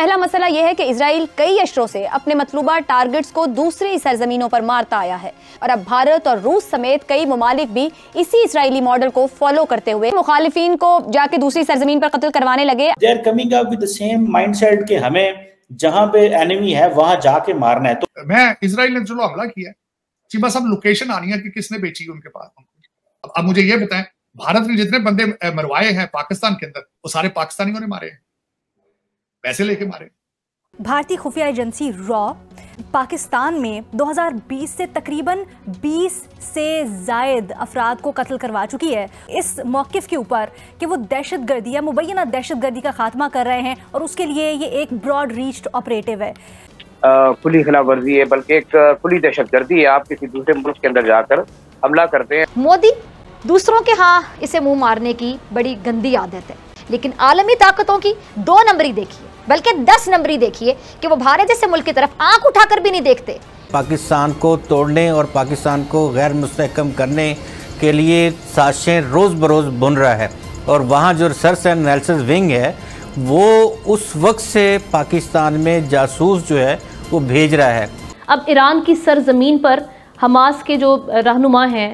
पहला मसला यह है कि इसराइल कई अशरों से अपने मतलूबा टारगेट्स को दूसरी सरजमीनों पर मारता आया है। और अब भारत और रूस समेत कई ममालिक भी इसी इसराइली मॉडल को फॉलो करते हुए मुखालिफिन को जाके दूसरी सरजमीन पर कत्ल करवाने लगे। They are coming up with the same mindset कि हमें जहाँ पे एनिमी है वहाँ जाके मारना है। तो मैं इसराइल ने चलो हमला किया जी बस अब लोकेशन आनी है कि किसने बेची उनके पास। अब, अब मुझे ये बताएँ भारत ने जितने बंदे मरवाए हैं पाकिस्तान के अंदर वो सारे पाकिस्तानियों ने मारे हैं। पैसे लेके मारे। भारतीय खुफिया एजेंसी रॉ पाकिस्तान में 2020 से तकरीबन 20 से जायद अफराद को कत्ल करवा चुकी है। इस मौकफ के ऊपर कि वो दहशत गर्दी या मुबैना दहशत गर्दी का खात्मा कर रहे हैं और उसके लिए ये एक ब्रॉड रीच्ड ऑपरेटिव है। खुली खिलाफ वर्जी है बल्कि एक खुली दहशत गर्दी है। आप किसी दूसरे मुल्क के अंदर जाकर हमला करते हैं। मोदी दूसरों के हाँ इसे मुँह मारने की बड़ी गंदी आदत है। लेकिन आलमी ताकतों की दो नंबरी देखिए। बल्कि दस नंबरी देखिए कि वो भारत जैसे मुल्क की तरफ़ आँख उठाकर भी नहीं देखते। पाकिस्तान को तोड़ने और पाकिस्तान को गैर मुस्तकम करने के लिए साजिशें रोज़ बरोज़ बुन रहा है और वहाँ जो रिसर्च एंड एनालिसिस विंग है वो उस वक्त से पाकिस्तान में जासूस जो है वो भेज रहा है। अब ईरान की सरजमीन पर हमास के जो रहनुमा हैं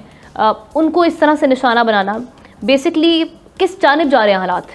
उनको इस तरह से निशाना बनाना बेसिकली किस जानब जा रहे हैं हालात?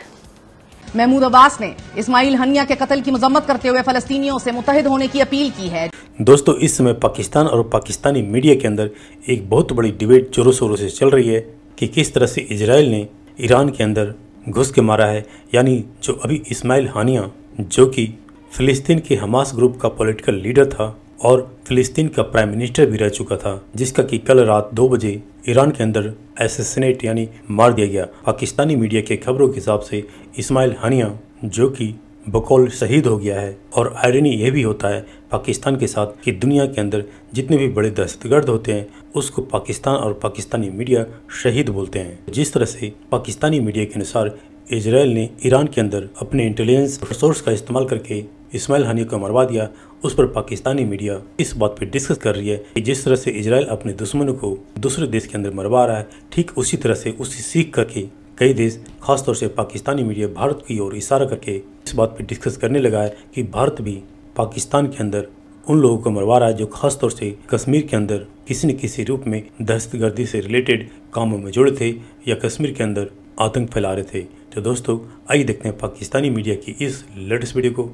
महमूद अब्बास ने इस्माइल हनिया के कत्ल की मजम्मत करते हुए फलस्तीनियों से मुतहद होने की अपील की है। दोस्तों, इस समय पाकिस्तान और पाकिस्तानी मीडिया के अंदर एक बहुत बड़ी डिबेट जोरों शोरों से चल रही है कि किस तरह से इसराइल ने ईरान के अंदर घुस के मारा है। यानी जो अभी इस्माइल हानिया, जो कि फ़िलिस्तीन के हमास ग्रुप का पॉलिटिकल लीडर था और फ़िलिस्तीन का प्राइम मिनिस्टर भी रह चुका था, जिसका कि कल रात दो बजे ईरान के अंदर एसेसिनेट यानी मार दिया गया। पाकिस्तानी मीडिया के खबरों के हिसाब से इस्माइल हानिया, जो कि बकौल शहीद हो गया है, और आयरनी यह भी होता है पाकिस्तान के साथ कि दुनिया के अंदर जितने भी बड़े दहशतगर्द होते हैं, उसको पाकिस्तान और पाकिस्तानी मीडिया शहीद बोलते हैं। जिस तरह से पाकिस्तानी मीडिया के अनुसार इसराइल ने ईरान के अंदर अपने इंटेलिजेंस रिसोर्स का इस्तेमाल करके इस्माइल हनी को मरवा दिया। उस पर पाकिस्तानी मीडिया इस बात पर डिस्कस कर रही है कि जिस तरह से इसराइल अपने दुश्मनों को दूसरे देश के अंदर मरवा रहा है, ठीक उसी तरह से उसी सीख करके कई देश, खासतौर से पाकिस्तानी मीडिया भारत की ओर इशारा करके इस बात पर डिस्कस करने लगा है कि भारत भी पाकिस्तान के अंदर उन लोगों को मरवा रहा है जो खासतौर से कश्मीर के अंदर किसी न किसी रूप में दहशतगर्दी से रिलेटेड कामों में जुड़े थे या कश्मीर के अंदर आतंक फैला रहे थे। तो दोस्तों, आइए देखते हैं पाकिस्तानी मीडिया की इस लेटेस्ट वीडियो को।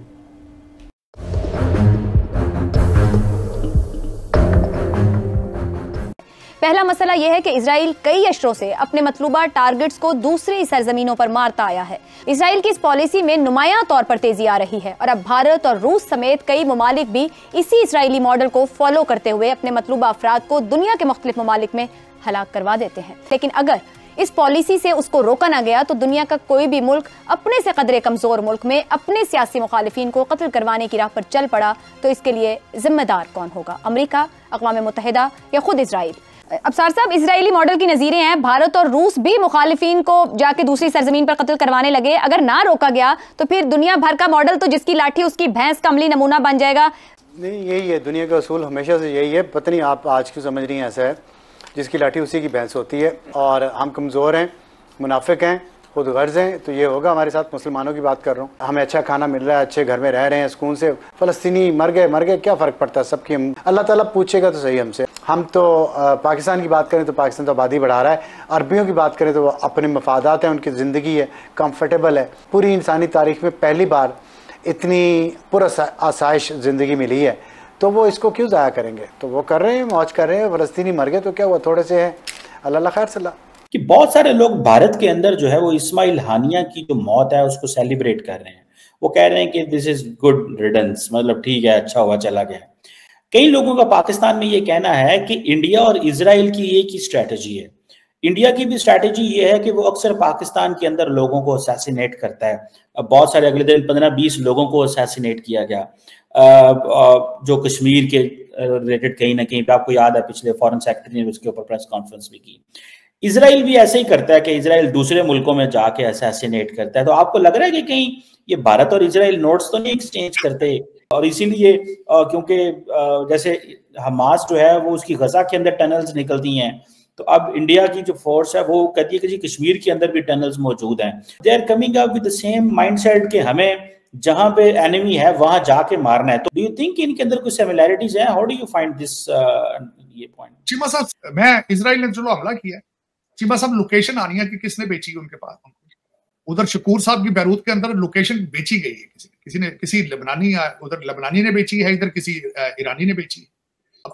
पहला मसला यह है कि इसराइल कई अशरों से अपने मतलूबा टारगेट्स को दूसरी सरजमीनों पर मारता आया है। इसराइल की इस पॉलिसी में नुमाया तौर पर तेज़ी आ रही है और अब भारत और रूस समेत कई ममालिक भी इसी इसराइली मॉडल को फॉलो करते हुए अपने मतलूबा अफराद को दुनिया के मुख्तलिफ़ ममालिक में हलाक करवा देते हैं। लेकिन अगर इस पॉलिसी से उसको रोका ना गया तो दुनिया का कोई भी मुल्क अपने से कदरे कमज़ोर मुल्क में अपने सियासी मुखालिफिन को कत्ल करवाने की राह पर चल पड़ा तो इसके लिए जिम्मेदार कौन होगा? अमरीका अकवा मुतहदा या खुद इसराइल अब सर साहब, इसराइली मॉडल की नजीरें हैं। भारत और रूस भी मुखालिफिन को जाके दूसरी सरजमीन पर कत्ल करवाने लगे। अगर ना रोका गया तो फिर दुनिया भर का मॉडल तो जिसकी लाठी, उसकी भैंस का अमली नमूना बन जाएगा। नहीं, यही है। दुनिया का असूल हमेशा से यही है। पता नहीं आप आज क्यों समझ रही हैं ऐसा है। जिसकी लाठी, उसी की भैंस होती है। और हम कमज़ोर हैं, मुनाफिक हैं, खुद गर्ज हैं। तो ये होगा, हमारे साथ मुसलमानों की बात कर रहा हूँ। हमें अच्छा खाना मिल रहा है, अच्छे घर में रह रहे हैं सुकून से। फ़लस्तीनी मर गए मर गए, क्या फ़र्क पड़ता है? सबकी हम अल्लाह ताला पूछेगा तो सही हमसे। हम तो पाकिस्तान की बात करें तो पाकिस्तान तो आबादी बढ़ा रहा है। अरबियों की बात करें तो वो अपने मफादात हैं, उनकी ज़िंदगी है कम्फर्टेबल है। पूरी इंसानी तारीख में पहली बार इतनी आसाइश ज़िंदगी मिली है। तो वो इसको क्यों ज़ाया करेंगे? तो वो कर रहे हैं, मौज कर रहे हैं, फ़लस्तीनी मर गए तो क्या हुआ? थोड़े से हैं। अल्लाह खैर सल्ला। कि बहुत सारे लोग भारत के अंदर जो है वो इस्माइल हानिया की जो मौत है, उसको सेलिब्रेट कर रहे हैं। वो कह रहे हैं कि दिस इज़ गुड रिडन्स मतलब ठीक है अच्छा हुआ, चला गया। कई लोगों का पाकिस्तान में ये कहना है कि इंडिया और इसराइल की एक ही स्ट्रैटेजी है। इंडिया की भी स्ट्रैटेजी ये है कि वो अक्सर पाकिस्तान के अंदर लोगों को असैसिनेट करता है। बहुत सारे अगले दिन पंद्रह बीस लोगों को असैसिनेट किया गया। जो कश्मीर के रिलेटेड कहीं ना कहीं आपको याद है पिछले फॉरेन सेक्रेटरी ने उसके ऊपर प्रेस कॉन्फ्रेंस भी की। इसराइल भी ऐसे ही करता है कि इसराइल दूसरे मुल्कों में जाके असैसिनेट करता है। तो आपको लग रहा है कि कहीं ये भारत और इसराइल नोट्स तो नहीं एक्सचेंज करते? और इसीलिए क्योंकि जैसे हमास जो है, वो उसकी गजा के अंदर टनल्स निकलती हैं। तो अब इंडिया की जो फोर्स है, वो कहती है कि जी कश्मीर के अंदर भी टनल्स मौजूद हैं। They are coming up with the same mindset कि हमें जहाँ पे एनिमी है, वहाँ जाके मारना है। तो डू यू थिंक इनके अंदर कुछ सिमिलैरिटीज हैं? How do you find this ये पॉइंट चीमा साहब, मैं इसराइल ने चलो हमला किया चीमा साहब लोकेशन आनी है कि किसने बेची उनके पास? उधर शकूर साहब की बैरूत के अंदर लोकेशन बेची गई है किसी किसी ने किसी लबनानी, उधर लबनानी ने बेची है, इधर किसी ईरानी ने बेची है।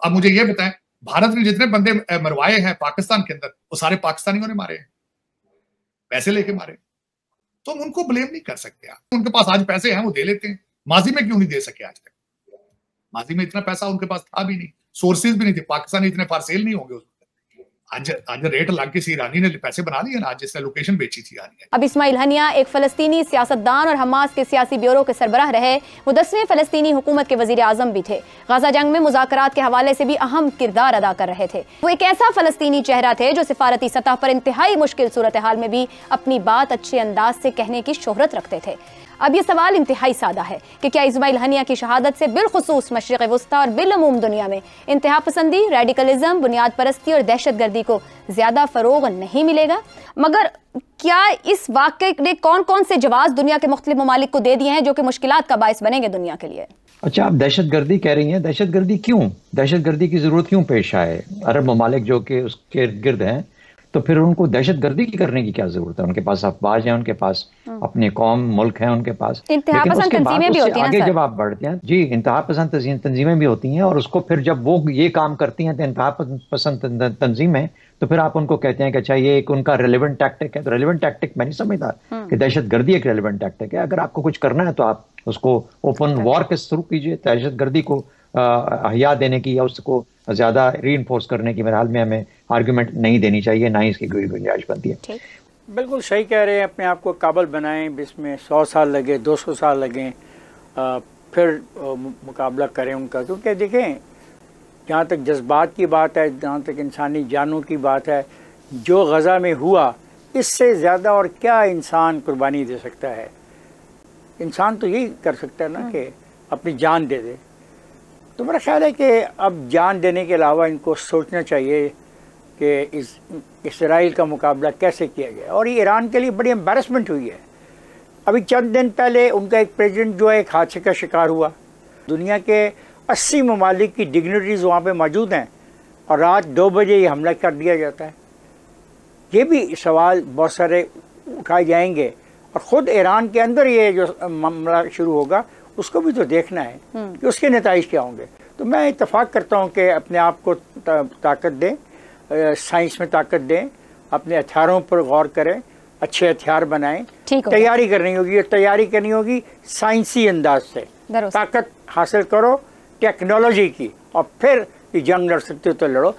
अब मुझे ये बताएँ, भारत ने जितने बंदे मरवाए हैं पाकिस्तान के अंदर, वो सारे पाकिस्तानियों ने मारे हैं। पैसे लेके मारे। तो हम उनको ब्लेम नहीं कर सकते आप। उनके पास आज पैसे हैं, वो दे लेते हैं। माजी में क्यों नहीं दे सके आज तक? माजी में इतना पैसा उनके पास था भी नहीं। सोर्सेज भी नहीं थे। पाकिस्तानी इतने फारसेल नहीं होंगे आज आज रेट लग के ने पैसे बना लिए लोकेशन बेची थी अब इस्माइल हनिया एक फलस्तीनी सियासतदान और हमास के सियासी ब्यूरो के सरबराह रहे। वो दसवें फलस्तीनी हुकूमत के वज़ीर आज़म भी थे। गाजा जंग में मुजाकरात के हवाले से भी अहम किरदार अदा कर रहे थे। वो एक ऐसा फलस्तीनी चेहरा थे जो सिफारती सतह पर इंतहाई मुश्किल सूरत हाल में भी अपनी बात अच्छे अंदाज से कहने की शोहरत रखते थे। अब ये सवाल इंतहाई सादा है कि क्या इसमाइल हनिया की शहादत से बिलखसूस मशरक वस्ती और बिलमूम दुनिया में इंतहा पसंदी रेडिकलिज्म बुनियाद परस्ती और दहशत गर्दी को ज़्यादा फ़रोग नहीं मिलेगा? मगर क्या इस वाक़े ने कौन कौन से जवाब दुनिया के मुख्तलिफ़ ममालिक को दे दिए हैं जो कि मुश्किल का बायस बनेंगे दुनिया के लिए? अच्छा आप दहशत गर्दी कह रही हैं। दहशत गर्दी क्यों? दहशत गर्दी की ज़रूरत क्यों पेश आए? अरब ममालिक जो कि उसके गिर्द हैं तो फिर उनको दहशत गर्दी की करने की क्या ज़रूरत है? उनके पास अफवाज है उनके पास हाँ। अपने कौम मुल्क है उनके पास। लेकिन उसके बाद उससे आगे जब आप बढ़ते हैं जी इंतहा पसंद तंजीमें भी होती हैं और उसको फिर जब वो ये काम करती हैं तो इंतहा पसंद तंजीमें तो फिर आप उनको कहते हैं कि अच्छा ये एक उनका रेलिवेंट टैक्टिक है। तो रेलिवेंट टैक्टिक मैं नहीं समझता हाँ। कि दहशत गर्दी एक रेलिवेंट टैक्टिक है। अगर आपको कुछ करना है तो आप उसको ओपन वॉर के शुरू कीजिए। दहशत गर्दी को हया देने की या उसको ज़्यादा री करने की मेरे हाल में हमें आर्ग्यूमेंट नहीं देनी चाहिए ना ही इसकी कोई गुंजाइश बनती है। बिल्कुल सही कह रहे हैं अपने आप को काबल बनाएँ इसमें सौ साल लगे दो सौ साल लगें फिर मुकाबला करें उनका। क्योंकि देखें जहाँ तक जज्बात की बात है जहाँ तक इंसानी जानों की बात है जो गज़ा में हुआ इससे ज़्यादा और क्या इंसान कुर्बानी दे सकता है? इंसान तो यही कर सकता है ना हाँ। कि अपनी जान दे दे। तो मेरा ख्याल है कि अब जान देने के अलावा इनको सोचना चाहिए कि इस इसराइल का मुकाबला कैसे किया गया? और ये ईरान के लिए बड़ी एम्बेरसमेंट हुई है। अभी चंद दिन पहले उनका एक प्रेसिडेंट जो है एक हादसे का शिकार हुआ। दुनिया के 80 ममालिक की डिग्निटीज़ वहाँ पे मौजूद हैं और रात दो बजे ये हमला कर दिया जाता है। ये भी सवाल बहुत सारे उठाए जाएँगे और ख़ुद ईरान के अंदर ये जो मामला शुरू होगा उसको भी तो देखना है हम्म। कि उसके नतज क्या होंगे। तो मैं इतफाक़ करता हूँ कि अपने आप को ताकत दें। साइंस में ताकत दें अपने हथियारों पर गौर करें अच्छे हथियार बनाएँ। तैयारी करनी होगी और तैयारी करनी होगी साइंसी अंदाज से। ताकत हासिल करो टेक्नोलॉजी की और फिर ये जंग लड़ सकते हो तो लड़ो।